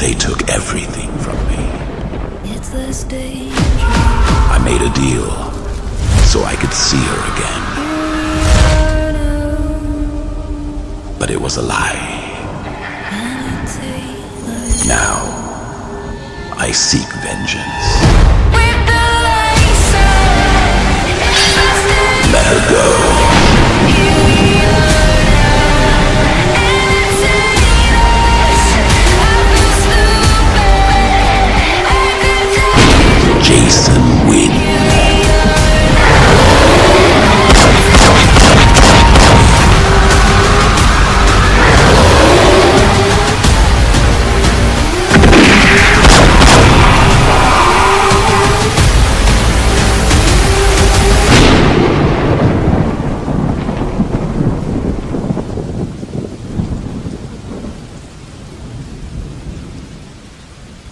They took everything from me. It's the stage. I made a deal so I could see her again. But it was a lie. Now, I seek vengeance. Jason Wynn.